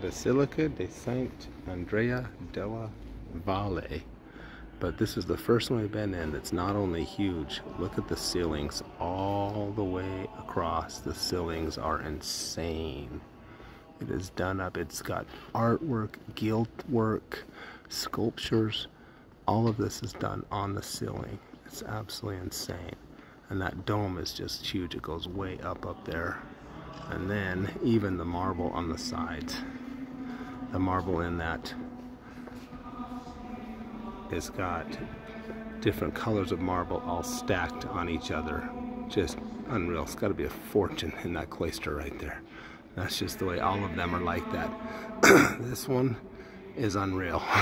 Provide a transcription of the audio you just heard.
Basilica de Saint Andrea della Valle. But this is the first one we've been in that's not only huge, look at the ceilings all the way across. The ceilings are insane. It is done up. It's got artwork, gilt work, sculptures. All of this is done on the ceiling. It's absolutely insane. And that dome is just huge. It goes way up up there. And then even the marble on the sides. The marble in that it's got different colors of marble all stacked on each other. Just unreal. It's got to be a fortune in that cloister right there. That's just the way all of them are like that. this one is unreal.